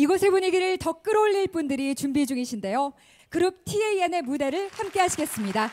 이곳의 분위기를 더 끌어올릴 분들이 준비 중이신데요. 그룹 TAN의 무대를 함께 하시겠습니다.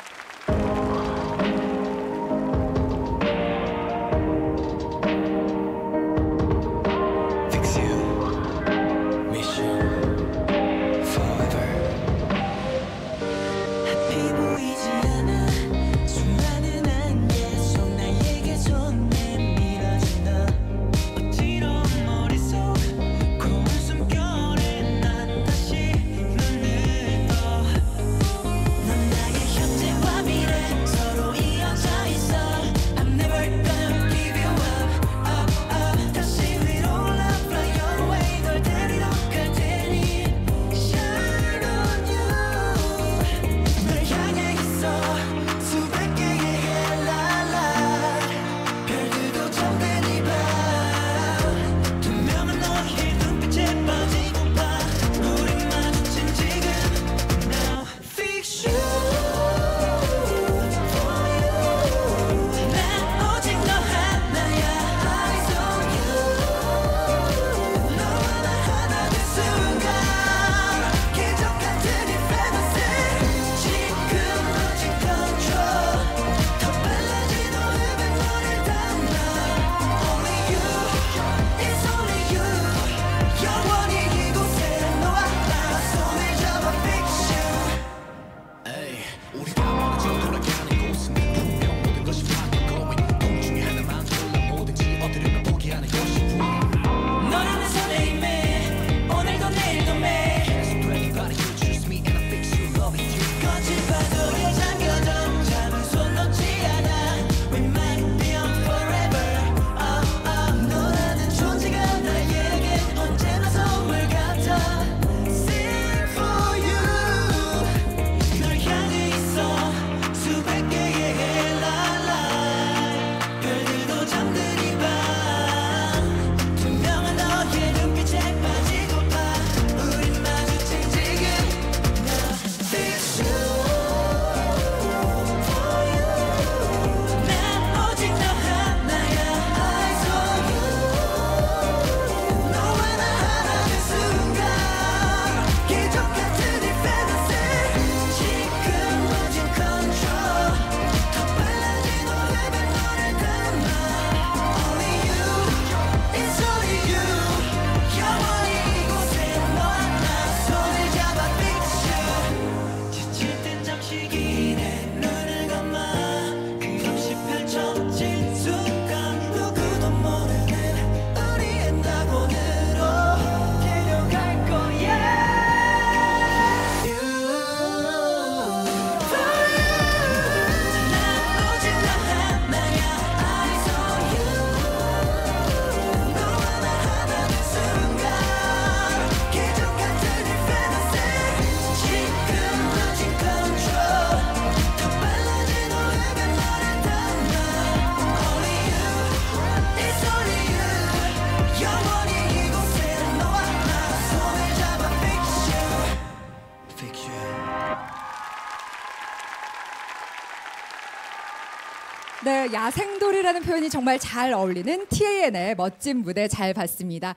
네, 야생돌이라는 표현이 정말 잘 어울리는 TAN의 멋진 무대 잘 봤습니다.